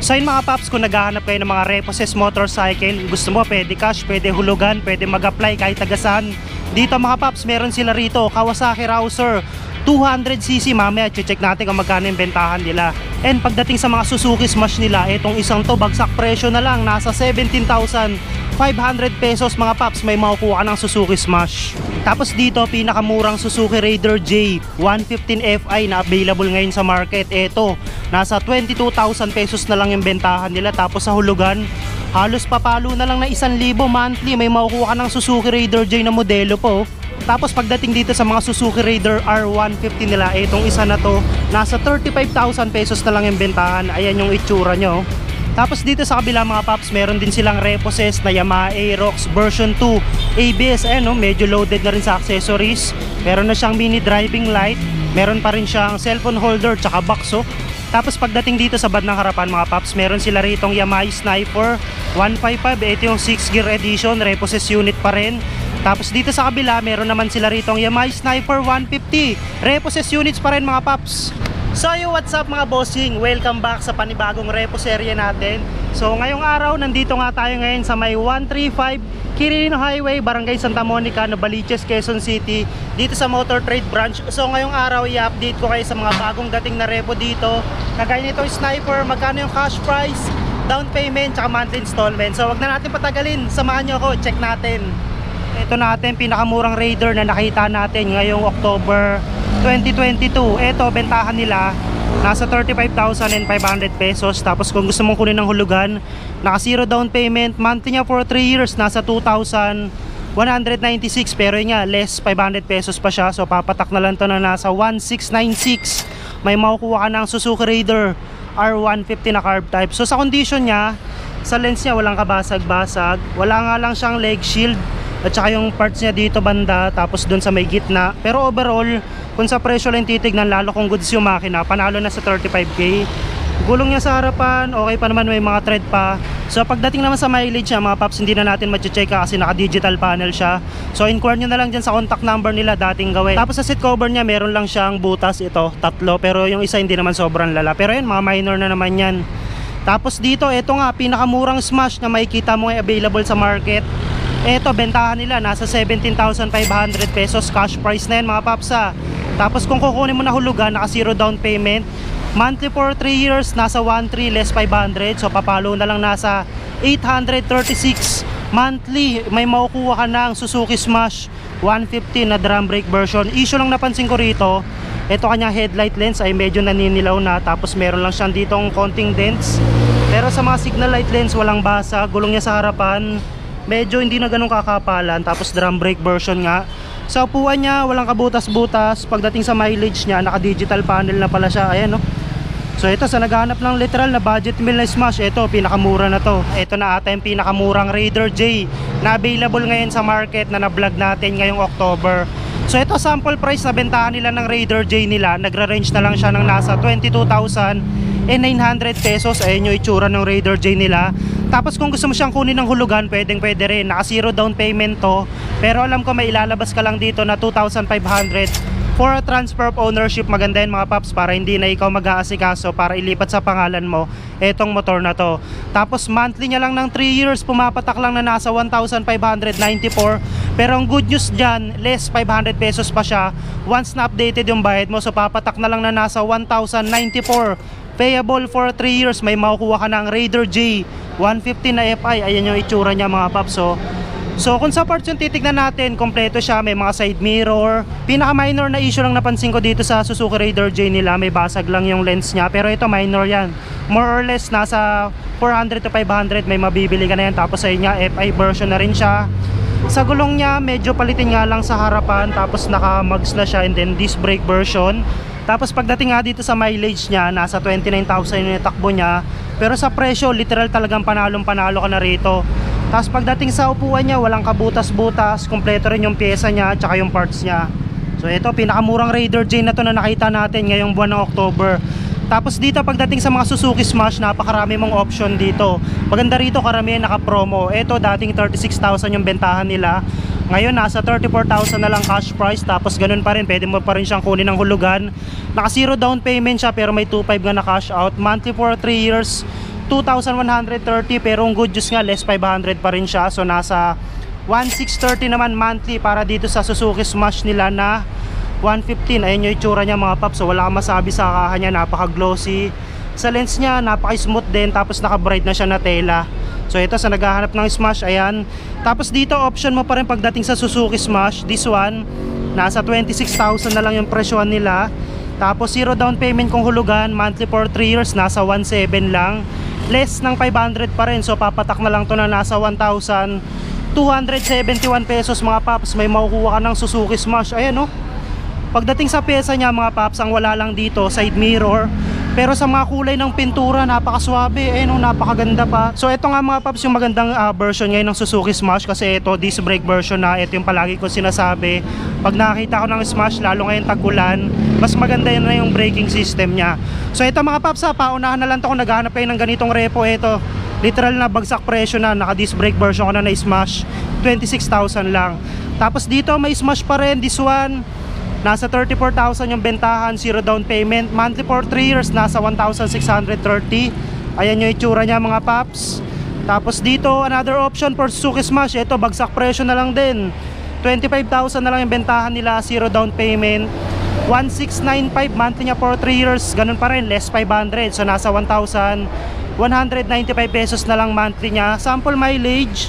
So yun mga paps, kung naghahanap kayo ng mga repossessed motorcycle, gusto mo pwede cash, pwede hulugan, pwede mag-apply kahit tagasan. Dito mga paps, meron sila rito, Kawasaki Rouser, 200cc mamaya, check natin kung magkano yung bentahan nila. And pagdating sa mga Suzuki Smash nila, itong isang to, bagsak presyo na lang, nasa 17,500 pesos mga paps, may makukuha ng Suzuki Smash. Tapos dito, pinakamurang Suzuki Raider J 115 Fi na available ngayon sa market. Ito, nasa 22,000 pesos na lang yung bentahan nila. Tapos sa hulugan, halos papalo na lang na 1,000 monthly. May makukuha ng Suzuki Raider J na modelo po. Tapos pagdating dito sa mga Suzuki Raider R150 nila, itong isa na to, nasa 35,000 pesos na lang yung bentahan. Ayan yung itsura nyo. Tapos dito sa kabila mga paps, meron din silang repossessed na Yamaha Aerox version 2 ABS. Ayan no, medyo loaded na rin sa accessories. Meron na siyang mini driving light. Meron pa rin siyang cellphone holder tsaka bakso. Tapos pagdating dito sa bad ng harapan mga paps, meron sila ritong Yamaha Sniper 155. Ito yung 6 gear edition, repossessed unit pa rin. Tapos dito sa kabila, meron naman sila ritong Yamaha Sniper 150. Repossessed units pa rin mga paps. So yo, what's up mga bossing? Welcome back sa panibagong repo serye natin. So ngayong araw, nandito nga tayo ngayon sa may 135 Quirino Highway, Barangay Santa Monica, Novaliches, Quezon City dito sa Motor Trade Branch. So ngayong araw, i-update ko kayo sa mga bagong dating na repo dito. Kagaya nito Sniper, magkano yung cash price, down payment, tsaka monthly installment. So wag na natin patagalin, samahan nyo ako, check natin. Ito natin, pinakamurang Raider na nakita natin ngayong October 2022. Ito, bentahan nila nasa 35,500 pesos. Tapos kung gusto mong kunin ng hulugan, naka zero down payment, monthly niya for 3 years, nasa 2,196. Pero yun nga, less 500 pesos pa siya. So papatak na lang to na nasa 1,696. May makukuha ka ng Suzuki Raider R150 na carb type. So sa condition niya, sa lens niya walang kabasag-basag. Wala nga lang siyang leg shield at saka yung parts niya dito banda tapos doon sa may gitna. Pero overall kung sa presyo lang titignan lalo kung goods yung makina panalo na sa 35k gulong niya sa harapan okay pa naman may mga tread pa. So pagdating naman sa mileage niya mga paps hindi na natin mache-check kasi naka digital panel siya. So inquire nyo na lang dyan sa contact number nila dating gawin. Tapos sa seat cover niya meron lang siyang butas ito tatlo. Pero yung isa hindi naman sobrang lala. Pero yun mga minor na naman yan. Tapos dito ito nga pinakamurang smash na makikita mo ay available sa market Eto, bentahan nila, nasa 17,500 pesos cash price na yan mga papsa. Tapos kung kukunin mo na hulugan, naka zero down payment. Monthly for 3 years, nasa 1,3 less 500. So papalo na lang nasa 836 monthly. May makukuha ka ng Suzuki Smash 150 na drum brake version. Issue lang napansin ko rito, ito kanya headlight lens ay medyo naninilaw na. Tapos meron lang siyang ditong konting dents. Pero sa mga signal light lens, walang basa. Gulong niya sa harapan, medyo hindi na ganun kakapalan tapos drum brake version nga. Sa upuan niya walang kabutas-butas. Pagdating sa mileage niya naka digital panel na pala siya. Ayan no? So ito sa naghahanap ng literal na budget meal na smash ito pinakamura na to. Ito na ata yung pinakamurang Raider J na available ngayon sa market na na-vlog natin ngayong October So ito sample price na bentahan nila ng Raider J nila nagra-range na lang siya ng nasa 22,000 and 900 pesos ayun yung itsura ng Raider J nila tapos kung gusto mo siyang kunin ng hulugan, pwedeng pwede rin. Naka zero down payment to. Pero alam ko may ilalabas ka lang dito na 2,500 for a transfer of ownership. Maganda yan mga paps para hindi na ikaw mag-aasikaso para ilipat sa pangalan mo etong motor na to. Tapos monthly niya lang ng 3 years, pumapatak lang na nasa 1,594. Pero ang good news dyan, less 500 pesos pa siya. Once na updated yung bayad mo, so papatak na lang na nasa 1,094 payable for 3 years may makukuha ka ng Raider J 150 na FI ayan yung itsura niya mga paps so, so kung sa parts yung titignan natin kompleto siya. May mga side mirror. Pinaka minor na issue lang napansin ko dito sa Suzuki Raider J nila may basag lang yung lens niya. Pero ito minor yan. More or less nasa 400 to 500 may mabibili ka na yan. Tapos sa niya FI version na rin siya. Sa gulong niya medyo palitin nga lang sa harapan. Tapos naka mugs na siya and then disc brake version. Tapos pagdating nga dito sa mileage niya, nasa 29,000 yung takbo niya. Pero sa presyo, literal talagang panalong panalo ka na rito. Tapos pagdating sa upuan niya, walang kabutas-butas, kompleto rin yung pyesa niya, tsaka yung parts niya. So ito, pinakamurang Raider J na to na nakita natin ngayong buwan ng October. Tapos dito pagdating sa mga Suzuki Smash, napakarami mong option dito. Maganda rito, karamihan naka-promo. Ito, dating 36,000 yung bentahan nila. Ngayon nasa 34,000 na lang cash price tapos ganun pa rin pwede mo pa rin siyang kunin ng hulugan. Naka zero down payment siya pero may 2.5 nga na cash out. Monthly for 3 years 2,130 pero ang good news nga less 500 pa rin siya. So nasa 1,630 naman monthly para dito sa Suzuki Smash nila na 115 ayun yung itsura niya mga paps. So wala kang masabi sa kaha niya. Napaka glossy sa lens niya napaka smooth din. Tapos naka bright na siya na tela. So ito sa naghahanap ng Smash ayan. Tapos dito option mo pa rin pagdating sa Suzuki Smash. This one nasa 26,000 na lang yung presyohan nila. Tapos zero down payment kung hulugan. Monthly for 3 years nasa 1,700 lang less ng 500 pa rin. So papatak na lang to na nasa 1,271 pesos mga paps. May makukuha ka ng Suzuki Smash. Ayan no pagdating sa pyesa niya mga paps ang wala lang dito side mirror pero sa mga kulay ng pintura napakaswabe eh no? Napakaganda pa. So ito nga mga paps yung magandang ah, version ngayon ng Suzuki Smash kasi ito disc brake version na. Ito yung palagi ko sinasabi. Pag nakakita ko ng Smash lalo ngayon tag-ulan mas maganda yun na yung braking system niya. So ito mga paps ha paunahan na lang to kung naghahanap kayo ng ganitong repo. Ito literal na bagsak presyo na. Naka disc brake version ko na na Smash. 26,000 lang. Tapos dito may Smash pa rin. This one Nasa 34,000 yung bentahan, zero down payment. Monthly for 3 years, nasa 1,630. Ayan yung itsura niya mga paps. Tapos dito, another option for Suzuki Smash. Ito, bagsak presyo na lang din. 25,000 na lang yung bentahan nila, zero down payment. 1,695 monthly niya for 3 years. Ganun pa rin, less 500. So nasa 1,195 pesos na lang monthly niya. Sample mileage,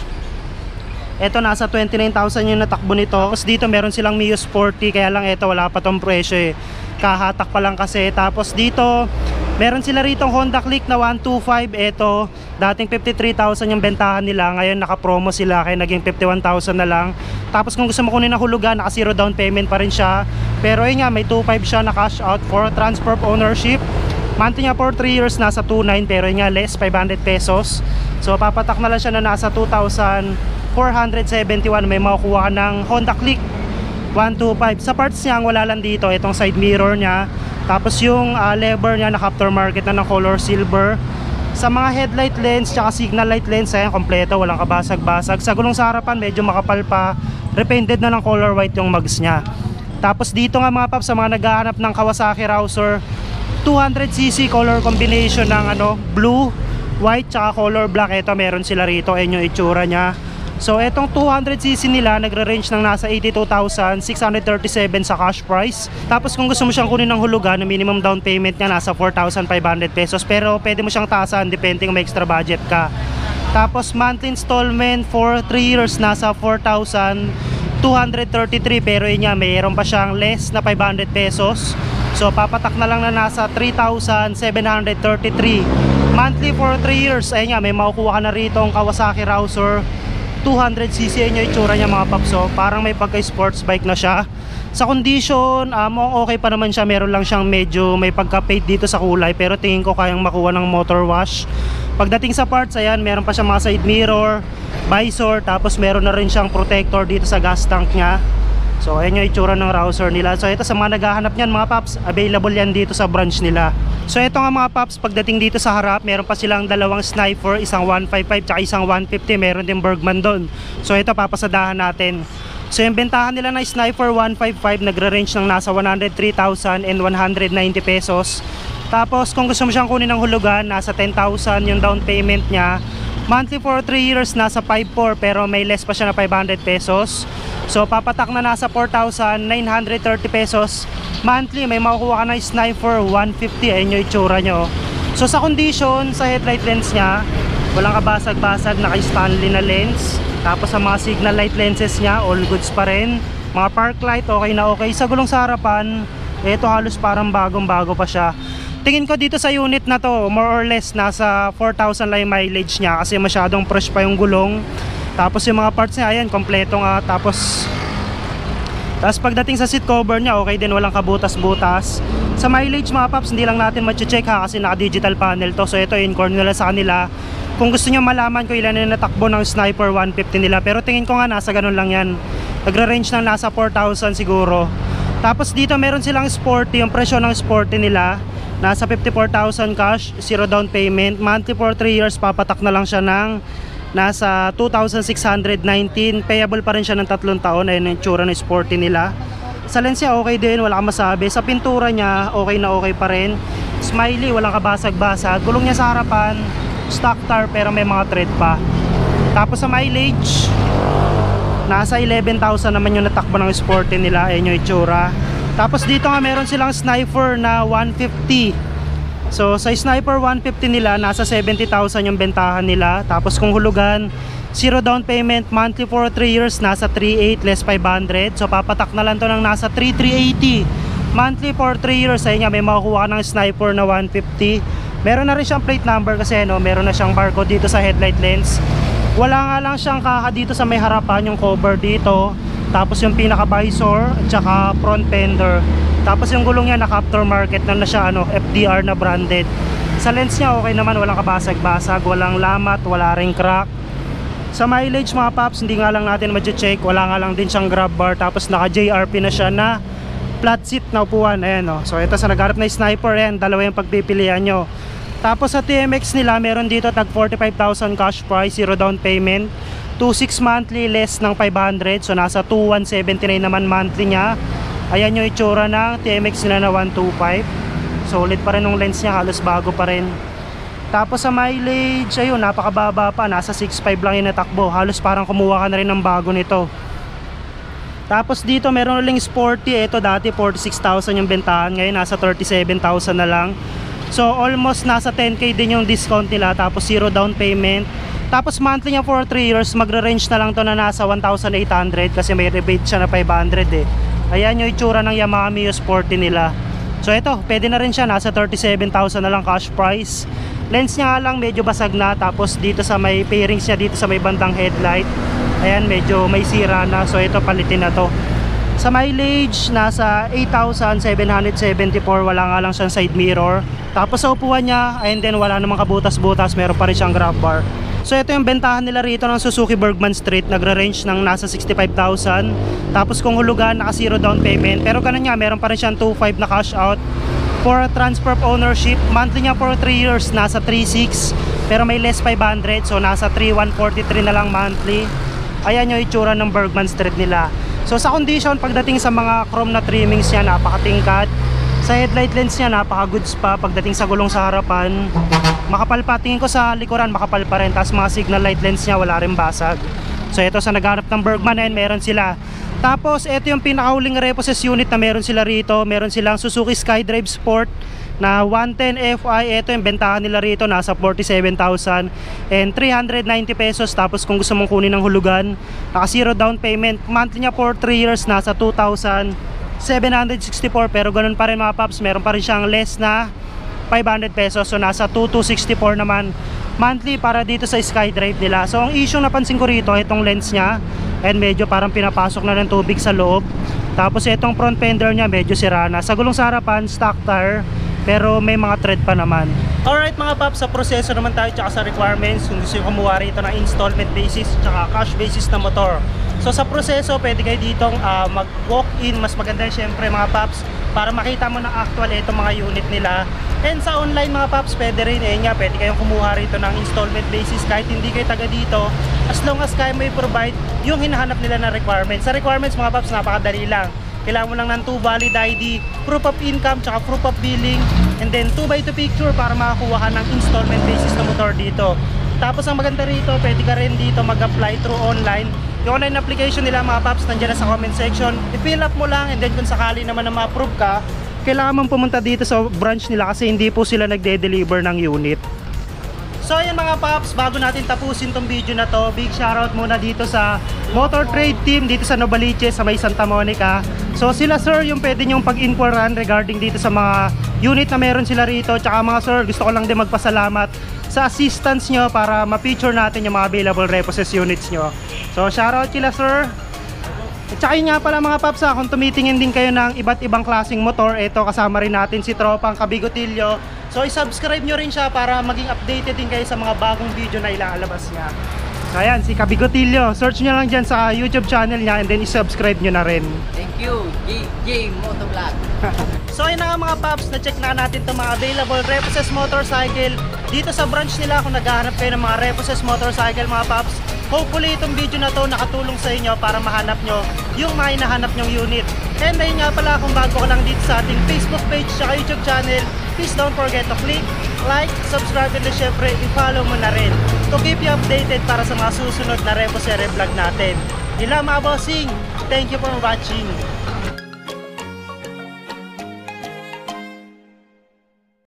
ito nasa 29,000 yung natakbo nito. Tapos dito meron silang Mio Sporty kaya lang ito wala pa tong presyo eh. Kahatak pa lang kasi. Tapos dito meron sila rito Honda Click na 125. Ito dating 53,000 yung bentahan nila. Ngayon naka-promo sila kaya naging 51,000 na lang. Tapos kung gusto mo kunin ng hulugan, naka zero down payment pa rin siya. Pero yun nga, may 2.5 siya na cash out for transfer of ownership. Monthly niya for 3 years nasa 2.9 pero yun nga less 500 pesos. So papatak na lang siya na nasa 2,000 471 may makukuha ka ng Honda Click 125 sa parts niya ang wala lang dito itong side mirror niya tapos yung uh, lever niya naka aftermarket na ng color silver. Sa mga headlight lens tsaka signal light lens ayan kompleto walang kabasag-basag. Sa gulong sa harapan medyo makapal pa repainted na ng color white yung mags niya. Tapos dito nga mga paps sa mga naghahanap ng Kawasaki Rouser 200cc color combination ng ano blue white tsaka color black. Ito meron sila rito ayun yung itsura niya So etong 200cc nila nagre-range ng nasa 82,637 sa cash price. Tapos kung gusto mo siyang kunin ng hulugan, na minimum down payment niya nasa 4,500 pesos. Pero pwede mo siyang taasan depending kung may extra budget ka. Tapos monthly installment for 3 years nasa 4,233 pero yun nga mayroon pa siyang less na 500 pesos. So papatak na lang na nasa 3,733 monthly for 3 years. Ayun nga may makukuha ka na rito ang Kawasaki Rouser 200cc yun yung itsura niya mga papso parang may pagka sports bike na siya. Sa condition um, okay pa naman siya. Meron lang siyang medyo may pagka fade dito sa kulay pero tingin ko kayang makuha ng motor wash. Pagdating sa parts ayan meron pa siyang mga side mirror visor tapos meron na rin siyang protector dito sa gas tank niya So ayan yung itsura ng rouser nila. So ito sa mga naghahanap niyan mga paps, available yan dito sa branch nila. So ito nga mga paps, pagdating dito sa harap, meron pa silang dalawang sniper, isang 155 tsaka isang 150, meron din Bergman doon. So ito papasadahan natin. So yung bentahan nila na sniper 155 nagre-range ng nasa 103,000 and 190 pesos. Tapos kung gusto mo siyang kunin ng hulugan, nasa 10,000 yung down payment niya. Monthly for 3 years nasa 5.4 pero may less pa siya na 500 pesos. So papatak na nasa 4,930 pesos. Monthly may makukuha ka na sniper 150 ayun yung itsura nyo. So sa condition sa headlight lens niya, walang kabasag-basag naka-Stanley na lens. Tapos sa mga signal light lenses niya, all goods pa rin. Mga park light okay na okay. Sa gulong sa harapan, ito halos parang bagong-bago pa siya. Tingin ko dito sa unit na to, more or less nasa 4,000 lang mileage niya kasi masyadong fresh pa yung gulong. Tapos yung mga parts niya, ayan, kompleto nga. Tapos, tapos pagdating sa seat cover niya, okay din, walang kabutas-butas. Sa mileage mga paps, hindi lang natin ma-check ha kasi naka-digital panel to. So ito, in-core nila sa kanila. Kung gusto niyo malaman ko ilan na natakbo ng Sniper 150 nila. Pero tingin ko nga, nasa ganun lang yan. Nagre-range ng nasa 4,000 siguro. Tapos dito meron silang sporty, yung presyo ng sporty nila. Nasa 54,000 cash, zero down payment. Monthly for 3 years, papatak na lang siya ng nasa 2,619 payable pa rin siya ng tatlong taon. Ayun yung tsura ng sporty nila. Sa lens niya okay din. Wala kang masabi. Sa pintura niya okay na okay pa rin. Smiley walang kabasag-basag gulong niya sa harapan stock tire pero may mga tread pa. Tapos sa mileage, nasa 11,000 naman yung natakbo ng sporty nila, ayun yung itsura. Tapos dito nga meron silang sniper na 150. So sa sniper 150 nila, nasa 70,000 yung bentahan nila. Tapos kung hulugan, zero down payment, monthly for 3 years, nasa 3,800 less 500. So papatak na lang to ng nasa 3,380. Monthly for 3 years, ayun nga, may makukuha ng sniper na 150. Meron na rin siyang plate number kasi no, meron na siyang barcode dito sa headlight lens. Wala nga lang siyang kaka dito sa may harapan yung cover dito. Tapos yung pinaka visor at saka front fender. Tapos yung gulong niya naka aftermarket na na siya ano, FDR na branded. Sa lens niya okay naman, walang kabasag-basag, walang lamat, wala ring crack. Sa mileage mga paps, hindi nga lang natin ma-check, wala nga lang din siyang grab bar tapos naka JRP na siya na flat seat na upuan. Ayan oh. So ito sa nagharap na sniper yan, dalawa yung pagpipilian nyo. Tapos sa TMX nila, meron dito tag 45,000 cash price, zero down payment. 26 monthly less ng 500 so nasa 2179 naman monthly niya ayan yung itsura ng TMX nila na 125 solid pa rin yung lens niya halos bago pa rin. Tapos sa mileage ayun napakababa pa. Nasa 6.5 lang yung natakbo. Halos parang kumuha ka na rin ng bago nito. Tapos dito meron uling sporty. Ito dati 46,000 yung bentahan. Ngayon nasa 37,000 na lang. So almost nasa 10k din yung discount nila. Tapos zero down payment. Tapos monthly niya for 3 years magre-range na lang to na nasa 1,800 kasi may rebate siya na 500 eh ayan yung itsura ng Yamaha Mio Sporty nila. So ito pwede na rin siya. Nasa 37,000 na lang cash price. Lens niya lang medyo basag na. Tapos dito sa may pairings niya dito sa may bandang headlight ayan medyo may sira na. So ito palitin na to. Sa mileage nasa 8,774 wala nga lang siyang side mirror. Tapos sa upuan niya and then wala namang kabutas-butas. Meron pa rin siyang grab bar So ito yung bentahan nila rito ng Suzuki Bergman Street. Nagre-range ng nasa 65,000 Tapos kung hulugan naka zero down payment. Pero ganun nga meron pa rin siyang 2.5 na cash out For transfer of ownership. Monthly niya for 3 years nasa 3.6 Pero may less 500 So nasa 3.143 na lang monthly. Ayan yung itsura ng Bergman Street nila. So sa condition pagdating sa mga chrome na trimmings niya Napakatingkad sa headlight lens niya napaka goods pa. Pagdating sa gulong sa harapan makapal pa. Tingin ko sa likuran makapal pa rin. Tapos mga signal light lens niya wala rin basag. So ito sa naghanap ng Bergman and meron sila. Tapos ito yung pinakahuling repossess unit na meron sila rito. Meron silang Suzuki Skydrive Sport na 110 Fi ito yung bentahan nila rito nasa 47,000 and 390 pesos. Tapos kung gusto mong kunin ng hulugan naka zero down payment. Monthly niya for 3 years nasa 2,000 764 pero ganun pa rin mga paps meron pa rin siyang less na 500 pesos. So nasa 2264 naman monthly para dito sa SkyDrive nila. So ang issue napansin ko rito itong lens niya and medyo parang pinapasok na ng tubig sa loob. Tapos itong front fender niya medyo sira na. Sa gulong sa harapan stock tire pero may mga tread pa naman Alright mga paps, sa proseso naman tayo tsaka sa requirements kung gusto yung kumuha rito ng installment basis tsaka cash basis na motor So sa proseso, pwede kayo ditong uh, mag-walk-in. Mas maganda syempre mga paps para makita mo na actual itong mga unit nila. And sa online mga paps, pwede rin eh nga, pwede kayong kumuha rito ng installment basis kahit hindi kayo taga dito. As long as kayo may provide yung hinahanap nila na requirements. Sa requirements mga paps, napakadali lang. Kailangan mo lang ng 2 valid ID, proof of income, tsaka proof of billing, and then 2 by 2 picture para makakuha ka ng installment basis na motor dito. Tapos ang maganda rito, pwede ka rin dito mag-apply through online. Yung online application nila mga paps nandiyan na sa comment section. I-fill up mo lang and then kung sakali naman na ma-approve ka kailangan mong pumunta dito sa branch nila kasi hindi po sila nagde-deliver ng unit So ayan mga paps, bago natin tapusin tong video na to, big shoutout muna dito sa Motor Trade Team dito sa Novaliches sa may Santa Monica. So sila sir yung pwede nyong pag-inquiran regarding dito sa mga unit na meron sila rito. Tsaka mga sir, gusto ko lang din magpasalamat sa assistance nyo para ma-feature natin yung mga available repossess units nyo. So shoutout kila sir. At saka yun nga pala mga paps ha, kung tumitingin din kayo ng iba't ibang klaseng motor, ito kasama rin natin si Tropang Kabigotilyo. So i-subscribe nyo rin siya para maging updated din kayo sa mga bagong video na ilalabas niya. So ayan, si Kabigotilyo. Search nyo lang dyan sa YouTube channel niya and then i-subscribe nyo na rin. Thank you, J, J Motovlog. So ayun na nga mga paps, na-check na natin itong mga available Repossess motorcycle dito sa branch nila kung naghahanap kayo ng mga Repossess motorcycle mga paps. Hopefully itong video na to nakatulong sa inyo para mahanap nyo yung mga hinahanap nyong unit. And ayun nga pala kung bago ka lang dito sa ating Facebook page at YouTube channel, please don't forget to click like, subscribe, and syempre, i-follow mo na rin to keep you updated para sa mga susunod na Repo Sere vlog natin. Ila mga bossing, thank you for watching.